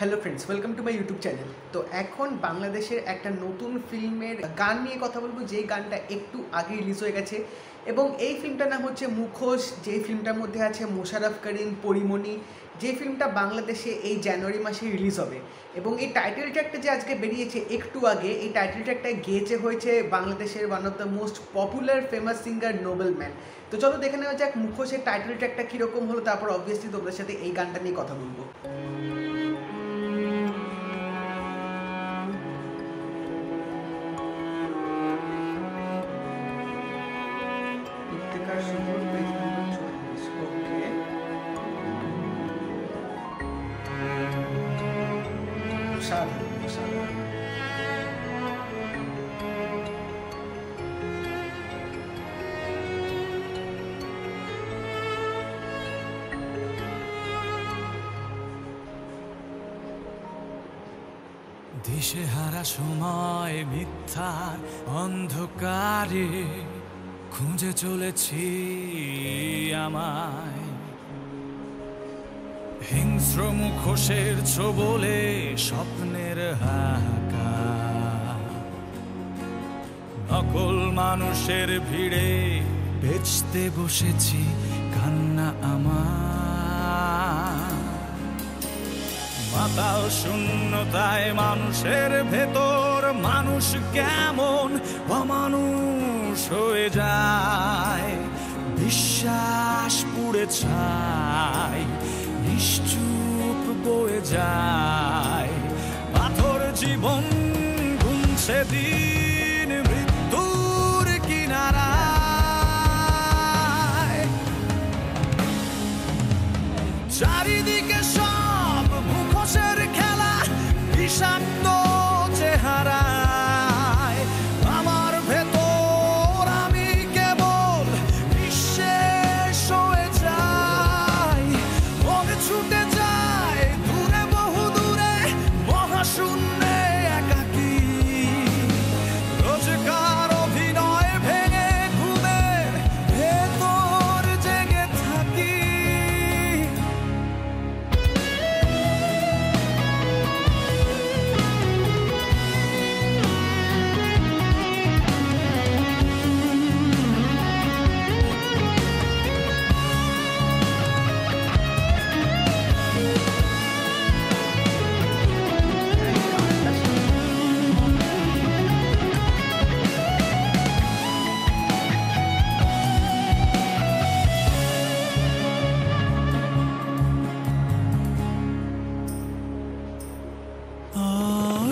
Hello friends welcome to my YouTube channel তো এখন বাংলাদেশের একটা নতুন ফিল্মের গান নিয়ে কথা বলব, যেই গানটা একটু আগে রিলিজ হয়ে গেছে। এবং এই ফিল্মটার নাম হচ্ছে মুখোশ, যেই ফিল্মটার মধ্যে আছে মোশারফ করিম, পরিমণি যে ফিল্মটা বাংলাদেশে এই জানুয়ারি মাসে রিলিজ হবে। এবং এই টাইটেল ট্র্যাকটা যে আজকে বেরিয়েছে একটু আগে, এই টাইটেল ট্র্যাকটা গেয়েছে, হয়েছে বাংলাদেশের one of the most popular famous singer Noble man তো চলো দেখে নেওয়া যাক মুখোশের টাইটেল ট্র্যাকটা কীরকম হলো, তারপর অবভিয়াসলি তোমাদের সাথে এই গানটা নিয়ে কথা বলব। দিশেহারা সময় মিথ্যার অন্ধকারে খুঁজে চলেছি আমায়। হিংস্র মুখোশের ছোবলে স্বপ্নের হাকা নকল মানুষের ভিড়ে বেচতে বসেছি কান্না আমার মাতাল শূন্যতায় মানুষের ভেতর মানুষ কেমন অমানুষ হয়ে যায়। বিশ্বাস পুড়ে ছাই, নিশ্চুপ বয়ে যায়। পাথর জীবন গুনছে দিন, মৃত্যুর কিনারায়। চারিদিকে সব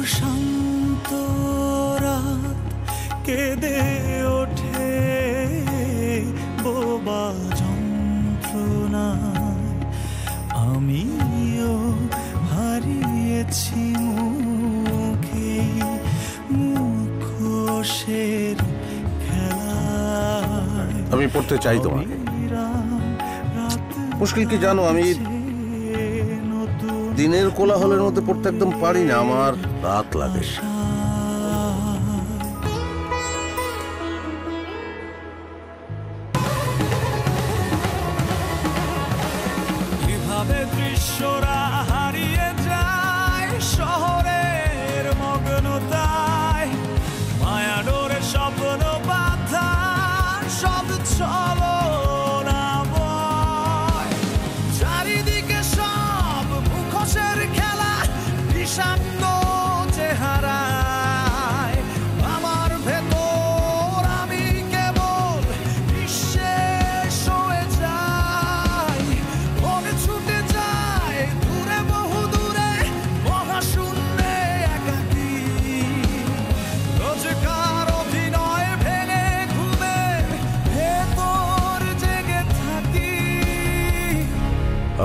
অশান্ত রাত কেঁদে ওঠে বোবা যন্ত্রণা। আমিও হারিয়েছি মুখে মুখোশের আমি পড়তে চাই তোমাকে। মুশকিল কি জানো আমি দিনের কোলাহলের মধ্যে পড়তে একদম পারি না আমার। রাত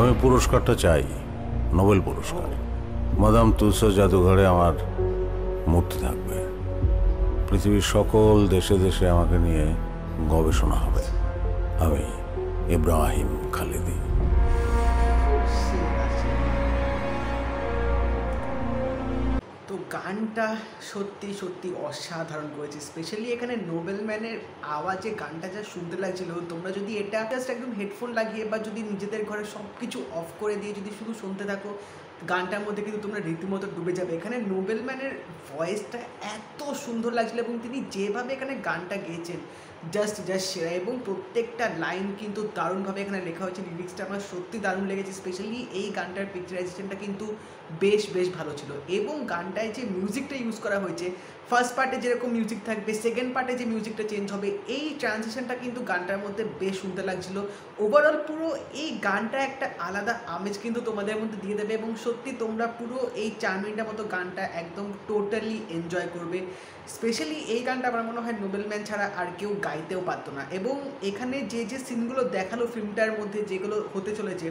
আমি পুরস্কারটা চাই, নোবেল পুরস্কার। মাদাম তুলসো জাদুঘরে আমার মূর্তি থাকবে। পৃথিবীর সকল দেশে দেশে আমাকে নিয়ে গবেষণা হবে। আমি ইব্রাহিম খালিদি। গানটা সত্যি সত্যি অসাধারণ করেছে স্পেশালি এখানে নোবেল ম্যানের আওয়াজে গানটা যা শুনতে লাগছিল। তোমরা যদি এটা জাস্ট একদম হেডফোন লাগিয়ে বা যদি নিজেদের ঘরে সব কিছু অফ করে দিয়ে যদি শুধু শুনতে থাকো গানটার মধ্যে কিন্তু তোমরা রীতিমতো ডুবে যাবে। এখানে নোবেলম্যানের ভয়েসটা এত সুন্দর লাগছিল এবং তিনি যেভাবে এখানে গানটা গেয়েছেন জাস্ট জাস্ট সেরা। এবং প্রত্যেকটা লাইন কিন্তু দারুণভাবে এখানে লেখা হয়েছে। লিরিক্সটা আমার সত্যি দারুণ লেগেছে স্পেশালি এই গানটার পিকচারাইজেশনটা কিন্তু বেশ বেশ ভালো ছিল। এবং গানটায় যে মিউজিকটা ইউজ করা হয়েছে ফার্স্ট পার্টে যেরকম মিউজিক থাকবে সেকেন্ড পার্টে যে মিউজিকটা চেঞ্জ হবে, এই ট্রানজিশনটা কিন্তু গানটার মধ্যে বেশ শুনতে লাগছিল। ওভারঅল পুরো এই গানটা একটা আলাদা আমেজ কিন্তু তোমাদের মধ্যে দিয়ে দেবে এবং সত্যি তোমরা পুরো এই চার মিনিটের মতো গানটা একদম টোটালি এনজয় করবে। স্পেশালি এই গানটা আমার মনে হয় নোবেলম্যান ছাড়া আর কেউ গাইতেও পারতো না। এবং এখানে যে যে সিনগুলো দেখাল ফিল্মটার মধ্যে যেগুলো হতে চলেছে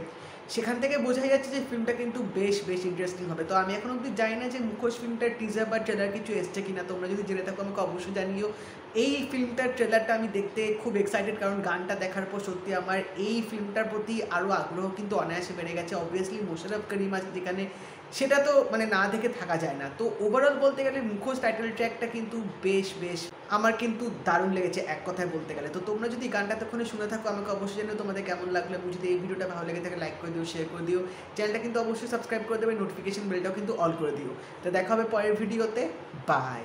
সেখান থেকে বোঝাই যাচ্ছে যে ফিল্মটা কিন্তু বেশ বেশ ইন্টারেস্টিং হবে। তো আমি এখন অবধি জানি না যে মুখোশ ফিল্মটার টিজার বা ট্রেলার কিছু এসছে কিনা। তোমরা যদি জেনে থাকো, আমাকে অবশ্যই জানিও। এই ফিল্মটার ট্রেলারটা আমি দেখতে খুব এক্সাইটেড কারণ গানটা দেখার পর সত্যি আমার এই ফিল্মটার প্রতি আরও আগ্রহ কিন্তু অনায়াসে বেড়ে গেছে। অবভিয়াসলি মোশারফ করিম আছে যেখানে সেটা তো মানে না দেখে থাকা যায় না। তো ওভারঅল বলতে গেলে মুখোশ টাইটেল ট্র্যাকটা কিন্তু বেশ বেশ আমার কিন্তু দারুণ লেগেছে এক কথায় বলতে গেলে। তো তোমরা যদি গানটা তখন শুনে থাকো, আমাকে অবশ্যই জানিও তোমাদের কেমন লাগল এবং যদি এই ভিডিওটা ভালো লেগে থাকে লাইক করে দিও শেয়ার করে দিও। চ্যানেলটা কিন্তু অবশ্যই সাবস্ক্রাইব করে দেবে নোটিফিকেশন বেলটাও কিন্তু অল করে দিও। তো দেখা হবে পরের ভিডিওতে। বাই